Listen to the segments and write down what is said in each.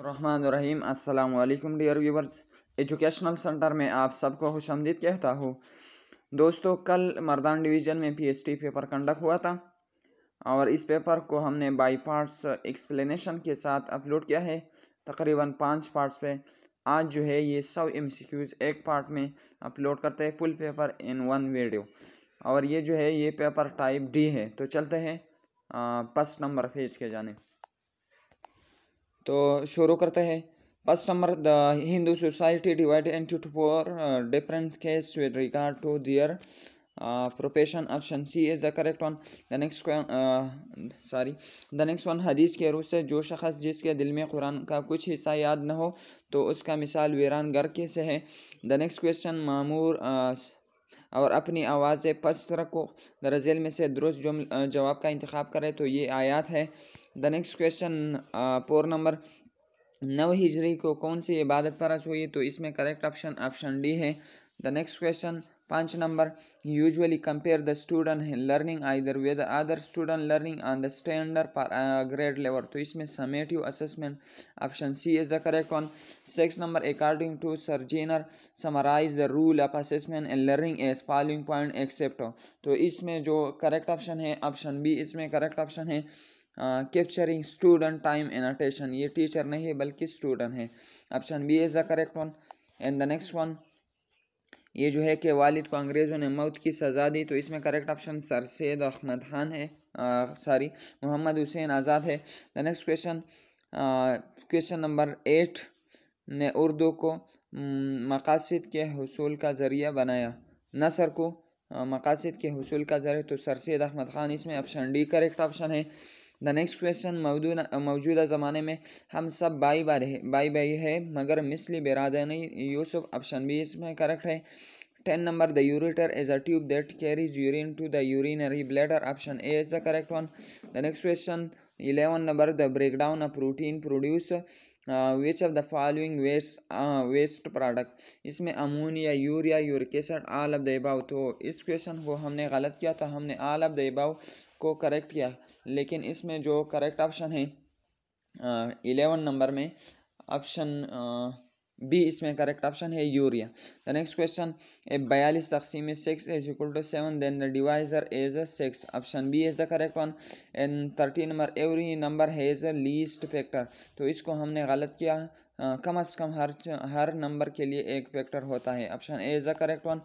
रहीम अस्सलाम वालेकुम dear viewers. Educational centre में आप सबको खुश आमदीद कहता हूँ। दोस्तों, कल मर्दान डिवीज़न में पीएचडी पेपर कंडक्ट हुआ था और इस पेपर को हमने बाई पार्ट्स एक्सप्लेनेशन के साथ अपलोड किया है, तकरीबन पाँच पार्ट्स पे। आज जो है ये सौ एम एक पार्ट में अपलोड करते हैं, full paper in one video. और ये जो है ये पेपर टाइप डी है तो चलते हैं फ़र्स्ट नंबर फ़ेज़ के जाने। तो शुरू करते हैं। First number, the Hindu society divide into four different case with regard to their profession option C is the correct one the next sorry the next one हदीस के रूप से जो शख्स जिसके दिल में कुरान का कुछ हिस्सा याद न हो तो उसका मिसाल वीरान घर के से है। द नेक्स्ट क्वेश्चन मामूर और अपनी आवाज़ पस्त रखो। दरअसल में से दुरुस्त जवाब का इंतखब करें तो ये आयात है। The next question four number नव हिजरी को कौन सी इबादत परस हुई? तो इसमें करेक्ट ऑप्शन ऑप्शन डी है। द नेक्स्ट क्वेश्चन पाँच number usually compare the student learning either whether other student learning on the standard grade level तो इसमें summative assessment option C is the correct one six number according to सर्जिनर summarise the rule of assessment and learning as following point except तो इसमें जो correct option है option B इसमें correct option है। Capturing student time attention ये teacher नहीं है, बल्कि स्टूडेंट है। Option B is the correct one and the next one ये जो है कि वालिद को अंग्रेज़ों ने मौत की सज़ा दी तो इसमें correct option Sir Syed Ahmad Khan है। सॉरी मोहम्मद हुसैन आज़ाद है। The next question question number eight ने उर्दू को मकासद के हसूल का ज़रिया बनाया। नसर को मकासद के हसूल का ज़रिए तो सर सैद अहमद ख़ान इसमें ऑप्शन डी करेक्ट ऑप्शन है। द नेक्स्ट क्वेश्चन मौजूदा ज़माने में हम सब बाई बार है बाई बाई है, मगर मिसली नहीं यूसुफ ऑप्शन बी इसमें करेक्ट है। Ten number the ureter is a tube that carries urine to the urinary bladder option A is the correct one the next question eleven number the break down of protein produce which of the following waste waste product इसमें ammonia, urea, uric all of the above तो इस question को हमने गलत किया था हमने आल of the above को करेक्ट किया। लेकिन इसमें जो करेक्ट ऑप्शन है इलेवन नंबर में ऑप्शन बी इसमें करेक्ट ऑप्शन है urea the next question a बयालीस तकसीम six is equal to seven then the divisor is a six option B is the correct one and thirty number every number has a least factor तो इसको हमने गलत किया। आ, कम अज़ कम हर हर number के लिए एक फैक्टर होता है। Option A is the correct one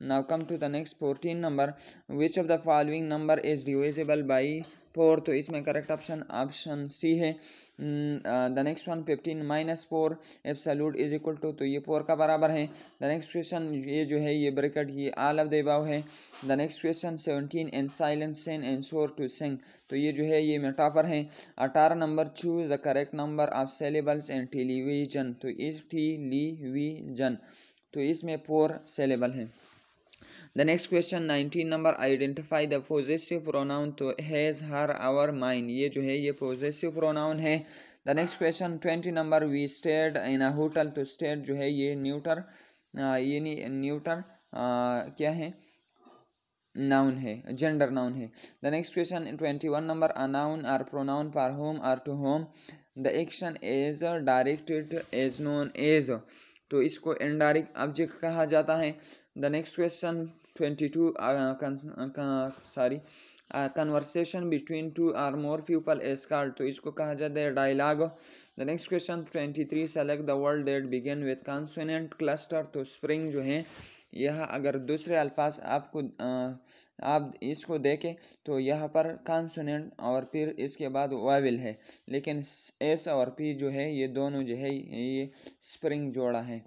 now come to the next 14 number. Which of the following number is divisible by four तो इसमें करेक्ट ऑप्शन ऑप्शन सी है। The next one fifteen minus four absolute is equal to तो ये four का बराबर है। The next question ये जो है, ये ब्रैकेट ये आल ऑफ़ देबाव है। The next question seventeen and silent sun and shore to sing तो ये जो है, ये मेटाफर है। अठारह number choose the correct number of syllables and television तो इस टेलीविज़न तो इसमें फोर सेलेबल है। The next question nineteen number identify the possessive pronoun to has her our mind ये जो है, ये पोजेसिव प्रोनाउन है। The next question twenty number we stayed in a hotel to stayed जो है, ये न्यूटर ये न्यूटर क्या है? नाउन है जेंडर नाउन है। The next question twenty one number a noun or pronoun for whom or to whom the action is directed is known as तो इसको इनडायरेक्ट ऑब्जेक्ट कहा जाता है। The next question 22 uh, uh, sorry conversation between two or more people is called तो इसको कहा जाता है dialogue the next question twenty three select the word that begin with consonant cluster तो स्प्रिंग जो है यह अगर दूसरे अल्फाज आपको uh, आप इसको देखें तो यहाँ पर कॉन्सोनेंट और फिर इसके बाद वाविल है। लेकिन एस और पी जो है ये दोनों जो है ये स्प्रिंग जोड़ा है।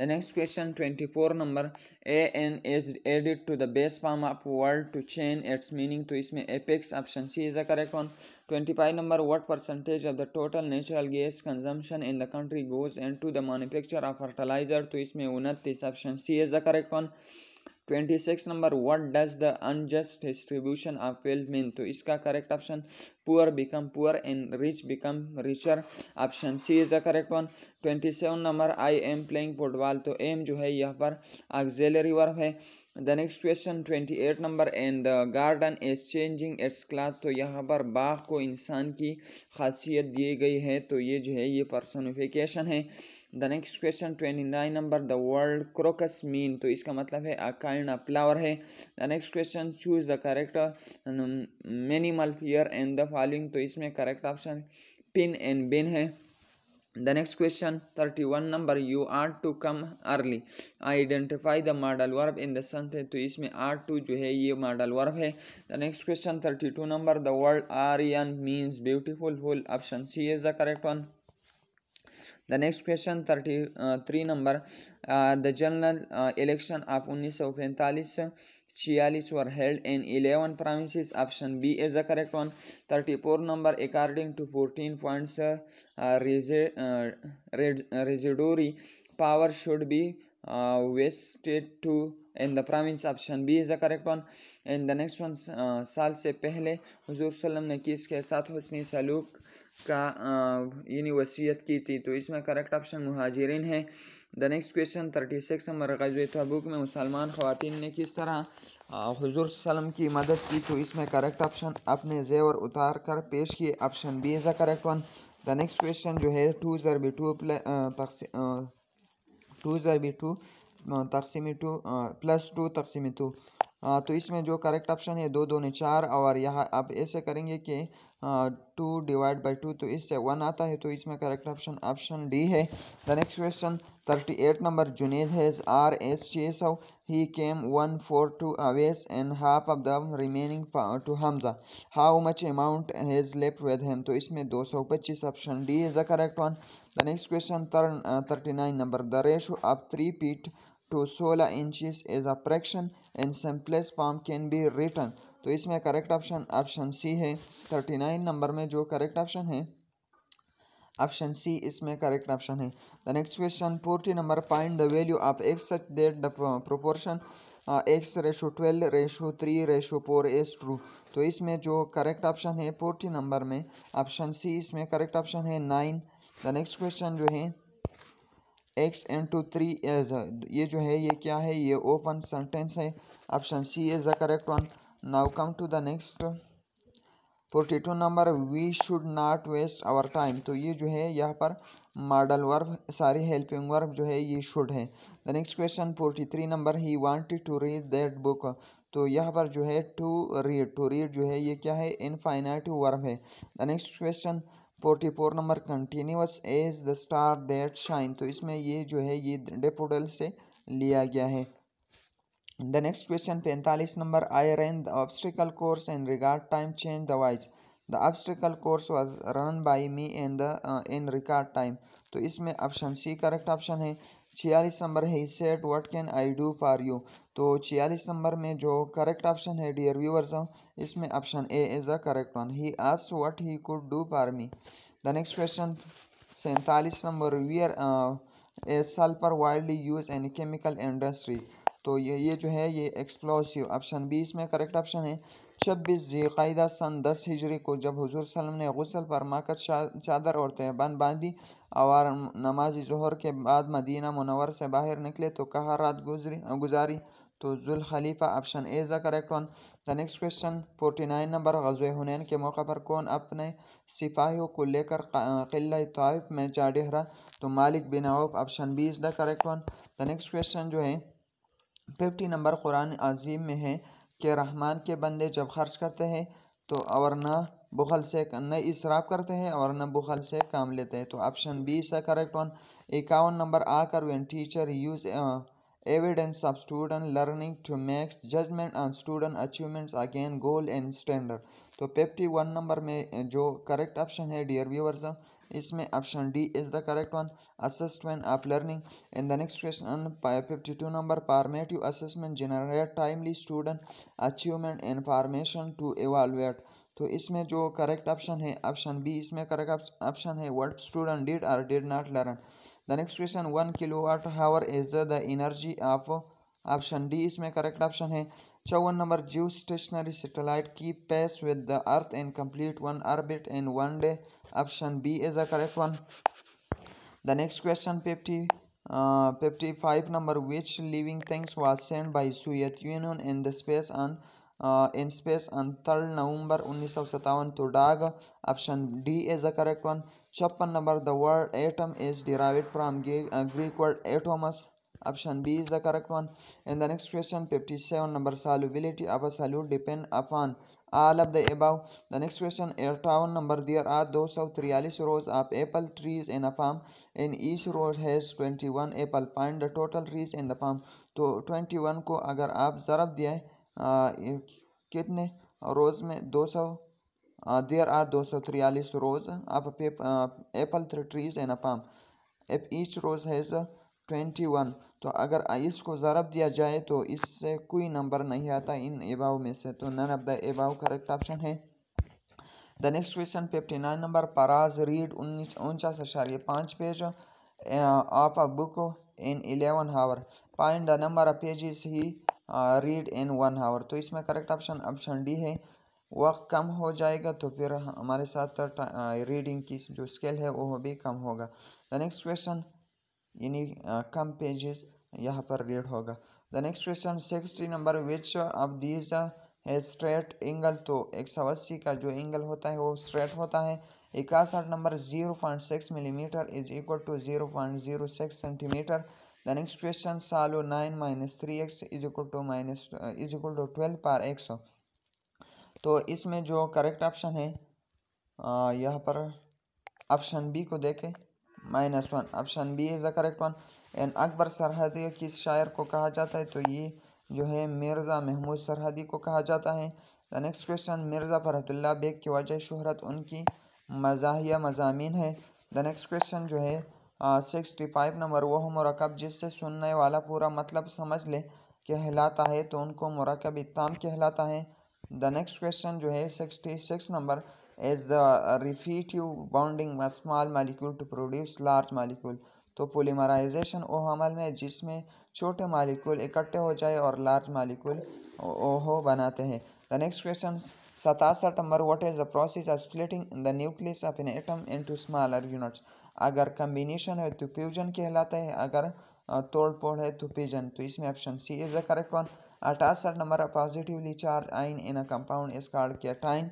The next question 24 number an is added to the base form of word to change its meaning to इसमें apex option C is the correct one 25 number what percentage of the total natural gas consumption in the country goes into the manufacture of fertilizer तो इसमें उनतीस option C is the correct one 26 number what does the unjust distribution of wealth mean तो इसका correct option poor become poor and rich become richer option C is the correct one twenty seven number I am playing football तो am जो है, यहाँ पर auxiliary verb है। The next question twenty eight number and the garden is changing its class तो यहाँ पर बाग को इंसान की खासियत दी गई है तो ये जो है, ये पर्सनिफिकेशन है। The next question twenty nine number the world crocus mean तो इसका मतलब है अ काइंड ऑफ़ फ्लावर है। The next question choose the correct minimal pair and the following तो इसमें correct option pin and bin है। The next question 31 number you are to come early identify the model verb in the sentence तो इसमें are to जो है ये model verb है the next question 32 number the word aryan means beautiful full option c is the correct one the next question 33 uh, number uh, the general uh, election of 1945 छियालीस were held in eleven provinces option B is the correct one thirty four number according to fourteen points residuary power should be vested to in the province option B is the correct one in the next one साल से पहले हजूर वसलम ने किस के साथ हुसनी सलूक का यानी वसीयत की थी तो इसमें करेक्ट ऑप्शन महाजरीन है। The next question thirty six number गजब तबुक में मुसलमान ख़वान ने किस तरह हजूर सलम की मदद की तो इसमें करेक्ट ऑप्शन अपने जेवर उतार कर पेश किए। Option B is the correct one the next question जो है टू ज़र बी टू टू ज़र बी टू तकसीमी टू प्लस टू तकसीमी टू। तो इसमें जो करेक्ट ऑप्शन है, दो दो, ने चार, और यहाँ आप ऐसे करेंगे कि टू डिवाइड बाई टू तो इससे वन आता है तो इसमें करेक्ट ऑप्शन ऑप्शन डी है। The next question thirty eight number Junaid has R S चेसो he came one four to Awais and half of the remaining to Hamza how much amount has left with him तो इसमें दो सौ पच्चीस option D is the correct one the next question thirty nine number the ratio of three feet to सोलह inches is a fraction in simplest form can be written तो इसमें correct option option C है। Thirty nine number में जो correct option है option C इसमें correct option है। The next question forty number find the value of x such that the proportion x ratio twelve ratio three ratio four is true तो इसमें जो correct option है forty number में option C इसमें correct option है nine the next question जो है x into three as ये जो है, ये क्या है? ये ओपन सेंटेंस है। Option C is the correct one now come to the next 42 number we should not waste our time तो ये जो है, यहाँ पर modal verb sorry helping verb जो है, ये शुड है। The next question 43 number he wanted to read that book तो यहाँ पर जो है टू रीड टू रीड जो है, ये क्या है इनफाइनाइटिव वर्ब है। The next question forty four number continuous as the star that shine तो इसमें ये जो है, ये डेपोडल से लिया गया है। The नेक्स्ट क्वेश्चन पैंतालीस number I ran the obstacle course in regard time change the voice the obstacle course was run by me in the in in time तो इसमें ऑप्शन सी करेक्ट ऑप्शन है। छियालीस number है said what can I do for you तो छियालीस number में जो correct option है डियर व्यूवर्स इसमें option A is the correct one he asked what he could do for me the next question सैंतालीस number where a sulphur widely use in chemical industry तो ये ये जो है ये एक्सप्लोसिव ऑप्शन बी इसमें correct option है। छब्बीस जीकायदा सन दस हिजरी को जब हुजूर सल्लम ने गसल फरमाकर चादर और तहबान बांधी और नमाज़ जहर के बाद मदीना मुनवर से बाहर निकले तो कहा रात गुजरी, गुजारी तो जुल खलीफा option A is the correct one the next question forty nine number गजब हुनैन के मौके पर कौन अपने सिपाहियों को लेकर किला ताइफ में जा तो Malik bin option B is the correct one the next question जो है फिफ्टी नंबर कुरान अजीम में है कि रहमान के बंदे जब खर्च करते हैं तो और न बुखल से न इसराफ करते हैं और न बुखल से काम लेते हैं। तो ऑप्शन बी से करेक्ट वन इक्यावन नंबर आकर when teacher use evidence of student learning to make judgement on student achievements against goal and standard तो फिफ्टी वन नंबर में जो करेक्ट ऑप्शन है डियर व्यूवर्स इसमें option D is the correct one assessment of learning in the next question fifty two number formative assessment generate timely student achievement information to evaluate तो इसमें जो correct option है option B इसमें correct option है what student did और did not learn the next question one kilowatt hour is the energy of option D इसमें correct option है. Chauhan number geostationary satellite keep pace with the earth and complete one orbit in one day. Option B is the correct one. The next question 50 uh, 55 number which living things was sent by Soviet Union in the space on uh, in space on 3rd November 1957 to DAG. Option D is the correct one. 56 number the word atom is derived from uh, Greek word atomos. Option B is the correct one. In the next question, 57 number solubility of a solute depend upon all of the above. The next question, town number there are 243 rows of apple trees in a farm. In each row has 21 apple. Find the total trees in the farm. तो 21 को अगर आप ज़रब दिए कितने rows में 200 there are दो सौ there are 243 rows of apple trees in a farm. If each row has 21 तो अगर इसको ज़रब दिया जाए तो इससे कोई नंबर नहीं आता इन एबाव में से। तो none of the above correct option है। The next question fifty nine number पराज read उन्नीस, उनचास अशारिय पाँच page of a book in eleven hour point the number of pages he read in one hour तो इसमें करेक्ट ऑप्शन ऑप्शन डी है। वक्त कम हो जाएगा तो फिर हमारे साथ रीडिंग की जो स्केल है वो भी कम होगा। द नेक्स्ट क्वेश्चन यानी कम पेजेस यहाँ पर रीड होगा। The next question sixty number which of these है स्ट्रेट एंगल तो एक सौ अस्सी का जो एंगल होता है, वो स्ट्रेट होता है। इकसठ number zero point six millimetre is equal to zero point zero six centimetre the next question सालो nine minus three x is equal to minus is equal to twelve par x तो इसमें जो correct option है यहाँ पर option B को देखें। Minus one option B is the correct one and Akbar Sarhadi किस शायर को कहा जाता है तो ये जो है मिर्ज़ा महमूद सरहदी को कहा जाता है। The next question Mirza Farhatullah Baig की वजह शहरत उनकी मजाहिया मजामी है। द नेक्स्ट क्वेश्चन जो है सिक्सटी फाइव नंबर वह मरकब, जिससे सुनने वाला पूरा मतलब समझ ले, कहलाता है तो उनको मरकब इताम कहलाता है। द नेक्स्ट क्वेश्चन जो है sixty six number is the repetitive bonding a small molecule to produce large molecule. तो पोलीमराइजेशन वो अमल में जिसमें छोटे मालिकुल इकट्ठे हो जाए और लार्ज मालिकुल ओहो बनाते हैं। The next question सतासठ number what is the process of splitting the nucleus of an atom into smaller units अगर कम्बिनेशन है तो फ्यूजन कहलाता है, अगर तोड़ फोड़ है तो फिजन तो इसमें option C is the correct one अठासठ number positively charge ion in a compound is called cation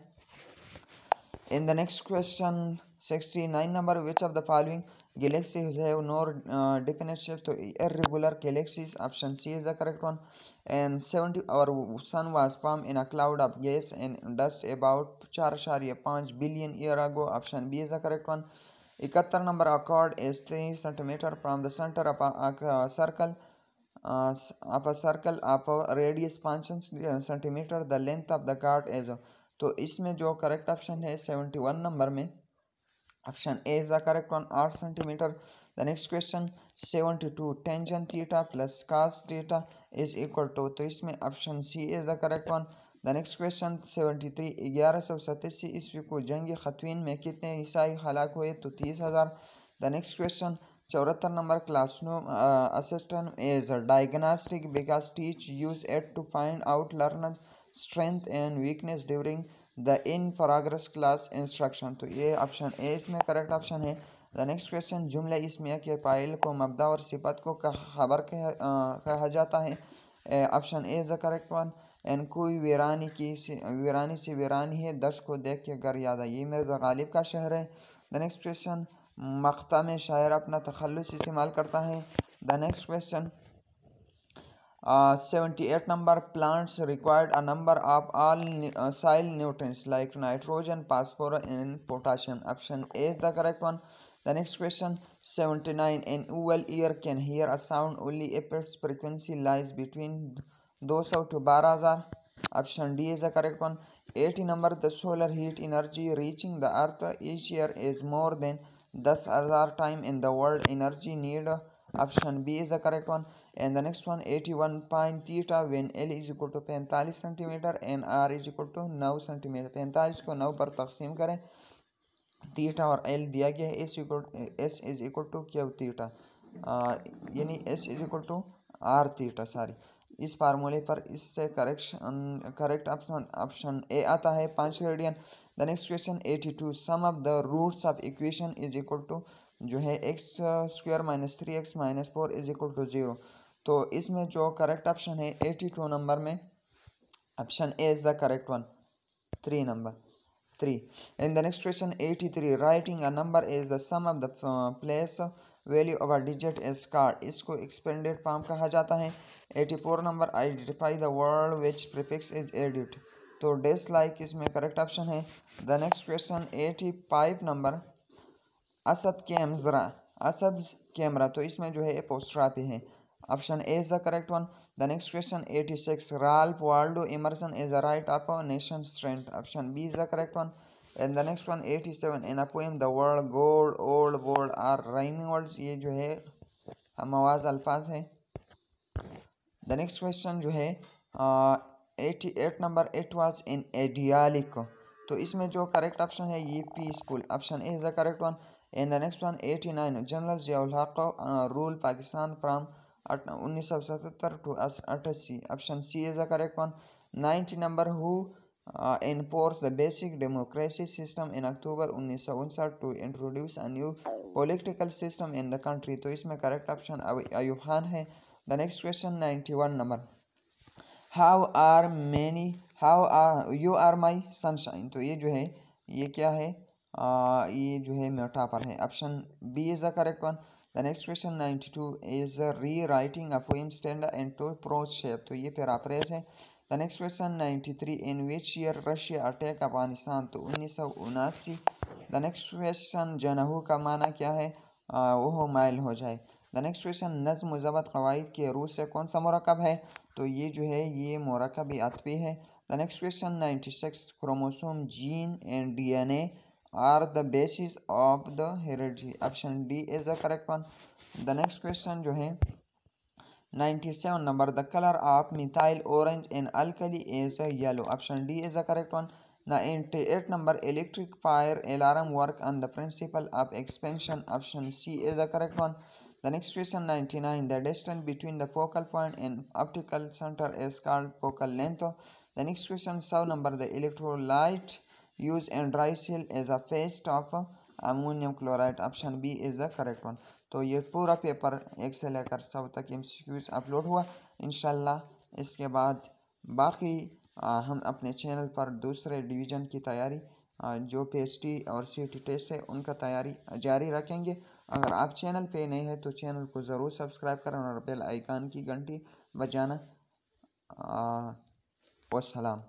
in the next question 69 number which of the following galaxies have no uh, definite shape to irregular galaxies option c is the correct one and 70 our sun was formed in a cloud of gas and dust about 4.5 billion year ago option b is the correct one 71 number a chord is 3 centimeter from the center of a, a circle uh, of a circle of a radius 5 centimeter the length of the chord is तो इसमें जो correct option है seventy one number में option A is the correct one आठ centimetre the next question seventy two tangent theta plus cos theta is equal to तो इसमें option C is the correct one the next question seventy three ग्यारह सौ सतासी ईस्वी को जंग खतवीन में कितने ईसाई हलाक हुए? तो तीस हज़ार। द नेक्स्ट क्वेश्चन चौहत्तर number classroom assistant is diagnostic because teach use it to find out learner strength and weakness during the in फॉराग्रस class instruction तो ये ऑप्शन ए इसमें करेक्ट ऑप्शन है। द नेक्स्ट क्वेश्चन जुमले इसमें के pile को मबदा और सिपत को खबर कह, कहा जाता है। Option A is the correct one and कोई वीरानी की वीरानी से वीरानी है दश को देख के घर याद आई ये मिर्ज़ा गालिब का शहर है। द नेक्स्ट क्वेश्चन मख्ता में शायर अपना तखलस इस्तेमाल करता है। The next question Uh, 78 number plants required a number of all uh, soil nutrients like nitrogen phosphorus and potassium. Option a is the correct one. The next question 79 an owl ear can hear a sound only if its frequency lies between 200 to 12000 option d is the correct one. 80 number the solar heat energy reaching the earth each year is more than 10000 time in the world. Energy need option b is the correct one. And the next one 81 point theta when l is equal to 45 centimetre and r is equal to 9 centimetre पैंतालीस को 9 पर तकसीम करें। Theta और L दिया गया है S equal S is equal to Q theta यानी S is equal to R theta sorry इस फार्मूले पर इससे correction correct option option A आता है, पाँच radian the next question eighty two sum of the roots of equation is equal to जो है x square minus three x minus four is equal to zero तो इसमें जो correct option है eighty two number में option A is the correct one three number three in the next question eighty three writing a number is the sum of the place value of a digit is called इसको expanded form कहा जाता है. Eighty four number identify the word which prefix is added तो dislike इसमें correct option है. The next question eighty five number Asad camera Asad camera तो इसमें जो है पोस्ट्रापी है option A is the correct one the next question eighty six Ralph Waldo Emerson is the writer of nation strength option B is the correct one and the next one eighty seven in a poem the word gold old word are rhyming words ये जो है मवाज अल्फाज है। The next question जो है eighty eight number it was in idyllic तो इसमें जो करेक्ट ऑप्शन है, ये peaceful option A is the correct one and the next one eighty nine general Ziaul Haq rule Pakistan from उन्नीस सौ सतहत्तर टू अठासी option C is the correct one ninety uh, enforced the basic democracy system in October उन्नीस सौ उनसठ to introduce a new political system in the country तो इसमें correct option Ayub Khan है the next question 91 number how are many how are you are my sunshine तो ये जो है ये क्या है ये जो है मोटा पर है। Option B is the correct one the next question 92 is rewriting a poem standard into prose shape तो ये पैराफ्रेज है। The next question ninety three in which year Russia attack Afghanistan तो उन्नीस सौ उनासी। द नेक्स्ट क्वेश्चन जनहू का माना क्या है? वो माइल हो जाए। द नेक्स्ट क्वेश्चन नज़म ज़बत कवायद के रूस से कौन सा मरकब है? तो ये जो है, ये मरकब अतवी है। The next question ninety six chromosome gene and D N A are the basis of the heredity option d is the correct one. The next question jo hai 97 number the color of methyl orange in alkali is yellow. Option d is the correct one. 98 number electric fire alarm work on the principle of expansion. Option c is the correct one. The next question 99 the distance between the focal point and optical center is called focal length. The next question 7 number the electrolyte used in dry cell is a paste of ammonium chloride option B is the correct one तो ये पूरा paper एक से लेकर सौ तक M upload हुआ। इन इसके बाद बाकी आ, हम अपने चैनल पर दूसरे डिवीज़न की तैयारी जो पी और सीटी टेस्ट है उनका तैयारी जारी रखेंगे। अगर आप चैनल पे नए हैं तो चैनल को ज़रूर सब्सक्राइब करें और बेल आइकान की घंटी बजाना। वसलाम